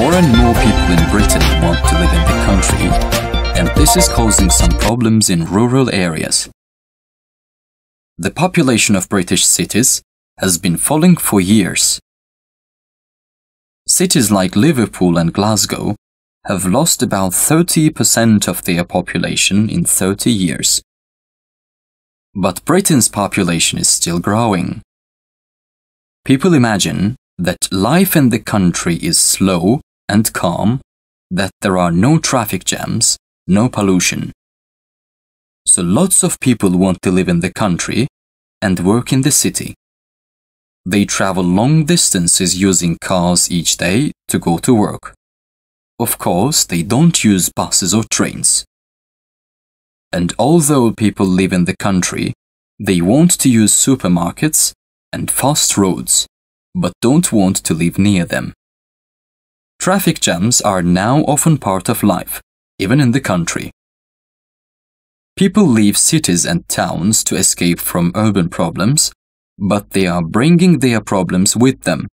More and more people in Britain want to live in the country, and this is causing some problems in rural areas. The population of British cities has been falling for years. Cities like Liverpool and Glasgow have lost about 30% of their population in 30 years. But Britain's population is still growing. People imagine that life in the country is slow and calm, that there are no traffic jams, no pollution. So lots of people want to live in the country and work in the city. They travel long distances using cars each day to go to work. Of course, they don't use buses or trains. And although people live in the country, they want to use supermarkets and fast roads, but don't want to live near them. Traffic jams are now often part of life, even in the country. People leave cities and towns to escape from urban problems, but they are bringing their problems with them